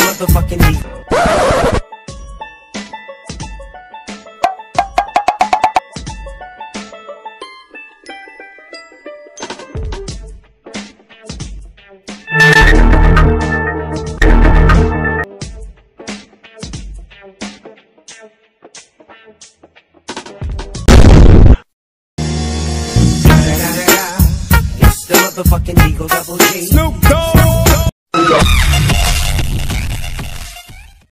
motherfucking heat. It's the motherfucking Eagle Double G. Snoop Dogg.